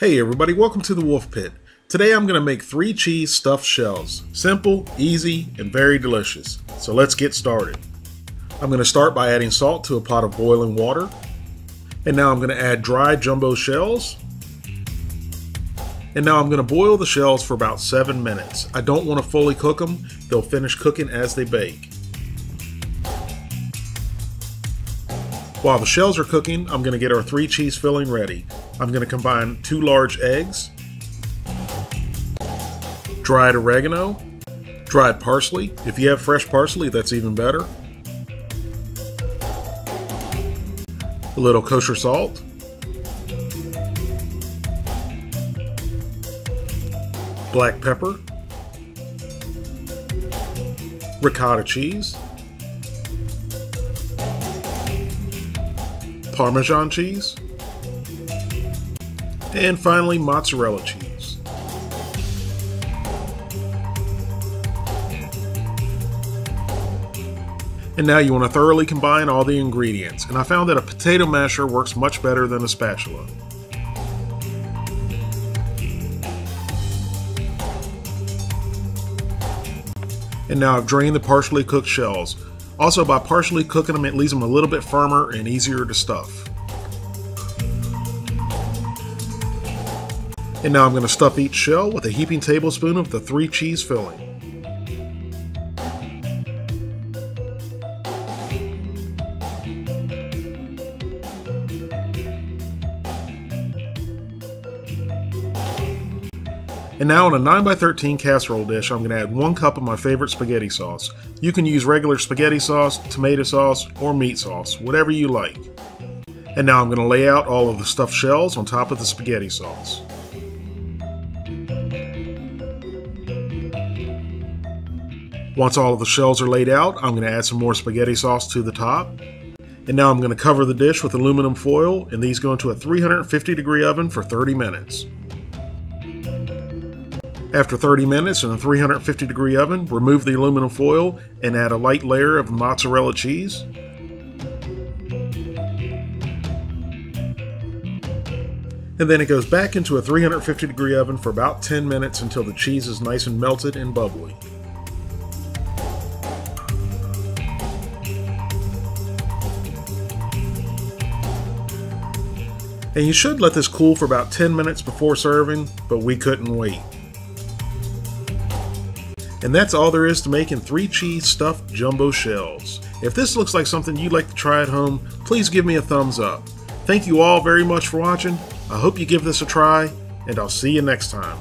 Hey everybody, welcome to the Wolfe Pit. Today I'm going to make three cheese stuffed shells. Simple, easy, and very delicious. So let's get started. I'm going to start by adding salt to a pot of boiling water. And now I'm going to add dry jumbo shells. And now I'm going to boil the shells for about 7 minutes. I don't want to fully cook them, they'll finish cooking as they bake. While the shells are cooking, I'm going to get our three cheese filling ready. I'm going to combine two large eggs, dried oregano, dried parsley. If you have fresh parsley, that's even better. A little kosher salt. Black pepper. Ricotta cheese. Parmesan cheese, and finally mozzarella cheese. And now you want to thoroughly combine all the ingredients, and I found that a potato masher works much better than a spatula. And now I've drained the partially cooked shells. Also, by partially cooking them, it leaves them a little bit firmer and easier to stuff. And now I'm going to stuff each shell with a heaping tablespoon of the three cheese filling. And now in a 9x13 casserole dish, I'm going to add one cup of my favorite spaghetti sauce. You can use regular spaghetti sauce, tomato sauce, or meat sauce, whatever you like. And now I'm going to lay out all of the stuffed shells on top of the spaghetti sauce. Once all of the shells are laid out, I'm going to add some more spaghetti sauce to the top. And now I'm going to cover the dish with aluminum foil, and these go into a 350 degree oven for 30 minutes. After 30 minutes in a 350 degree oven, remove the aluminum foil and add a light layer of mozzarella cheese. And then it goes back into a 350 degree oven for about 10 minutes until the cheese is nice and melted and bubbly. And you should let this cool for about 10 minutes before serving, but we couldn't wait. And that's all there is to making three cheese stuffed jumbo shells. If this looks like something you'd like to try at home, please give me a thumbs up. Thank you all very much for watching. I hope you give this a try, and I'll see you next time.